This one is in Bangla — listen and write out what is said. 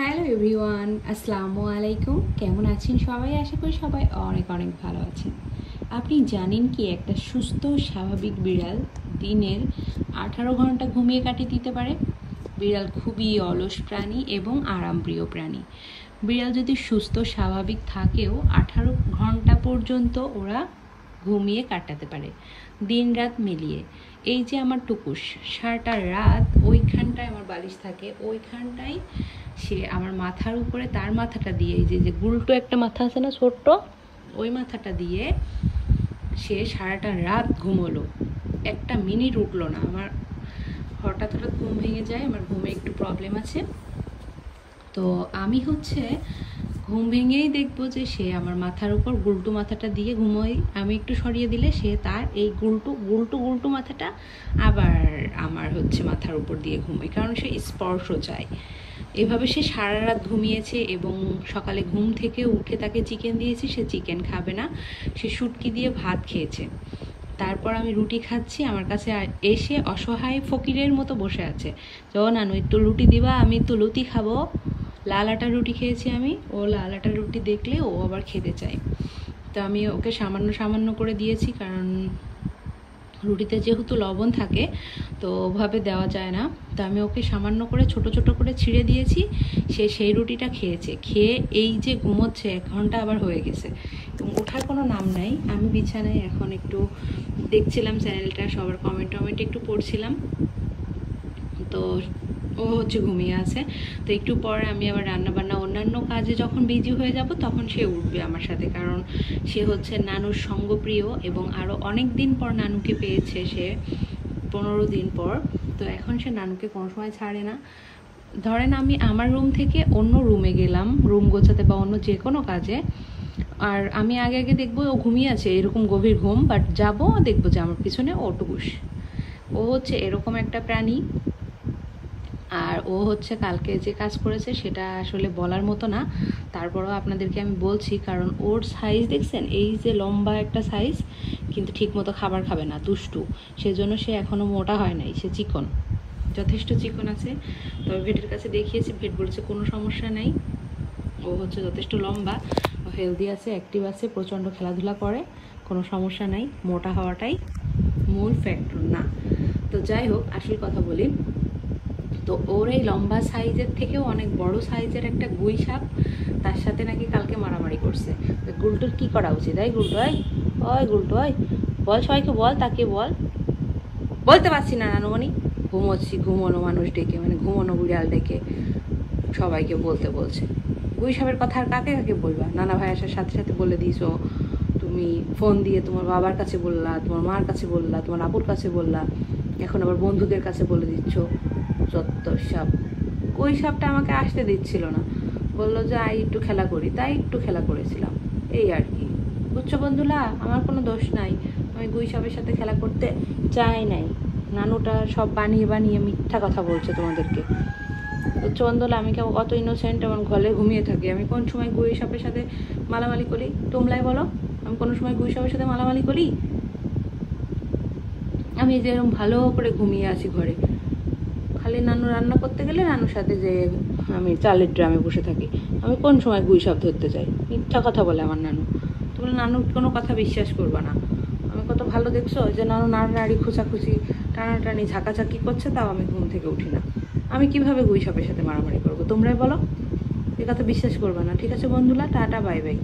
হ্যালো এভরিওয়ান, আসসালামু আলাইকুম। কেমন আছেন সবাই? আশা করি সবাই অনেক অনেক ভালো আছেন। আপনি জানেন কি একটা সুস্থ, স্বাভাবিক বিড়াল দিনের আঠারো ঘণ্টা ঘুমিয়ে কাটিয়ে দিতে পারে? বিড়াল খুবই অলস প্রাণী এবং আরামপ্রিয় প্রাণী। বিড়াল যদি সুস্থ, স্বাভাবিক থাকেও আঠারো ঘণ্টা পর্যন্ত ওরা ঘুমিয়ে কাটাতে পারে। দিন রাত মিলিয়ে। এই যে আমার টুকুস, সারাটা রাত ওইখানটায় আমার বালিশ থাকে, ওইখানটায় সে আমার মাথার উপরে তার মাথাটা দিয়ে, এই যে যে গুলটো একটা মাথা আছে না ছোট্ট, ওই মাথাটা দিয়ে সে সারাটা রাত ঘুমোলো। একটা মিনিট উঠল না। আমার হঠাৎ হঠাৎ ঘুম ভেঙে যায়, আমার ঘুমে একটু প্রবলেম আছে। তো আমি হচ্ছে ঘুম ভেঙেই দেখব যে সে আমার মাথার উপর গুলটু মাথাটা দিয়ে ঘুমোই আমি একটু সরিয়ে দিলে সে তার এই গুলটু গুলটু গুলটু মাথাটা আবার আমার হচ্ছে মাথার উপর দিয়ে ঘুমোয়, কারণ সে স্পর্শ চায়। এভাবে সে সারা রাত ঘুমিয়েছে এবং সকালে ঘুম থেকে উঠে তাকে চিকেন দিয়েছি, সে চিকেন খাবে না। সে শুটকি দিয়ে ভাত খেয়েছে। তারপর আমি রুটি খাচ্ছি, আমার কাছে এসে অসহায় ফকিরের মতো বসে আছে। ও নানু, একটু রুটি দিবা, আমি একটু লুতি খাব। লাল আটার রুটি খেয়েছি আমি। ও লাল আটার রুটি দেখলে ও আবার খেতে চায়। তো আমি ওকে সামান্য সামান্য করে দিয়েছি কারণ রুটিতে যেহেতু লবণ থাকে, তো ওভাবে দেওয়া যায় না। তো আমি ওকে সামান্য করে ছোট ছোট করে ছিঁড়ে দিয়েছি। সে সেই রুটিটা খেয়েছে। খেয়ে এই যে ঘুমোচ্ছে, এক ঘণ্টা আবার হয়ে গেছে। এবং ওঠার কোনো নাম নাই। আমি বিছানায় এখন একটু দেখছিলাম চ্যানেলটা, সবার কমেন্ট টমেন্ট একটু পড়ছিলাম। তো ও হচ্ছে ঘুমিয়ে আছে। তো একটু পরে আমি আবার রান্নাবান্না, অন্যান্য কাজে যখন বিজি হয়ে যাব, তখন সে উঠবে আমার সাথে। কারণ সে হচ্ছে নানুর সঙ্গপ্রিয় এবং আরও অনেক দিন পর নানুকে পেয়েছে সে, পনেরো দিন পর। তো এখন সে নানুকে কোনো সময় ছাড়ে না। ধরেন আমি আমার রুম থেকে অন্য রুমে গেলাম রুম গোছাতে বা অন্য যে কোনো কাজে। আর আমি আগে আগে দেখব ও ঘুমিয়ে আছে, এরকম গভীর ঘুম বাট যাব, দেখব যে আমার পিছনে অটুকুস ও হচ্ছে এরকম একটা প্রাণী। আর ও হচ্ছে কালকে যে কাজ করেছে সেটা আসলে বলার মতো না। তারপরেও আপনাদেরকে আমি বলছি, কারণ ওর সাইজ দেখছেন? এই যে লম্বা একটা সাইজ কিন্তু ঠিক মতো খাবার খাবে না, দুষ্টু। সেজন্য সে এখনও মোটা হয় নাই, সে চিকন। যথেষ্ট চিকন আছে। তবে ভেটের কাছে দেখিয়েছি, ভেট বলেছে কোনো সমস্যা নাই। ও হচ্ছে যথেষ্ট লম্বা হেলদি আছে অ্যাক্টিভ আছে, প্রচণ্ড খেলাধুলা করে, কোনো সমস্যা নাই, মোটা হওয়াটাই মূল ফ্যাক্টর না। তো যাই হোক, আসল কথা বলি। ওর এই লম্বা সাইজের থেকেও অনেক বড় সাইজের একটা গুই সাপ তার সাথে নাকি কালকে মারামারি করছে। গুলটুর কি করা উচিত? এই গুলটু ওই ওই গুলটু ওই বল সবাইকে বল, তাকে বল। বলতে পারছি না নানুমণি। ঘুমোচ্ছি, ঘুমোনো মানুষ ডেকে মানে ঘুমোনো বিড়াল ডেকে সবাইকে বলতে বলছে। গুই সাপের কথা আর কাকে কাকে বলবা? নানা ভাই আসার সাথে সাথে বলে দিয়েছ, তুমি ফোন দিয়ে তোমার বাবার কাছে বললা, তোমার মার কাছে বললা, তোমার আপুর কাছে বললা, এখন আবার বন্ধুদের কাছে বলে দিচ্ছ। যত সাপ। ওই সাপটা আমাকে আসতে দিচ্ছিল না। বলল যে আই একটু খেলা করি। তাই একটু খেলা করেছিলাম। এই আর কি। বুঝছ বন্ধুলা আমার কোনো দোষ নাই। আমি গুই সাপের সাথে খেলা করতে চাই নাই। নানুটা সব বানিয়ে বানিয়ে মিথ্যা কথা বলছে তোমাদেরকে। বুঝছ বন্ধুলা আমি কেউ কত ইনোসেন্ট আমার ঘরে ঘুমিয়ে থাকি। আমি কোন সময় গুই সাপের সাথে মালামালি করি? তোমলাই বলো। আমি কোনো সময় গুই সাপের সাথে মালামালি করি? আমি যেরকম ভালো করে ঘুমিয়ে আছি ঘরে। খালি নানু রান্না করতে গেলে নানুর সাথে যে আমি চালের ড্রামে বসে থাকি। আমি কোন সময় গুই সাপ ধরতে চাই মিথ্যা কথা বলে আমার নানু। তোমরা নানুর কোনো কথা বিশ্বাস করবা না। আমি কত ভালো দেখছ যে নানু নাড় নাড়ি খুচাখুচি, টানাটানি, ঝাঁকাঝাঁকি করছে, তাও আমি ঘুম থেকে উঠি না। আমি কীভাবে গুই সাপের সাথে মারামারি করব? তোমরাই বলো। এ কথা বিশ্বাস করবা না। ঠিক আছে বন্ধুরা, টাটা, বাই বাই।